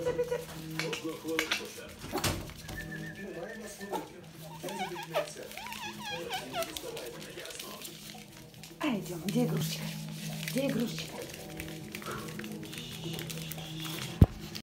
біця, біця. А, идем. Где игрушечка? Где игрушечка?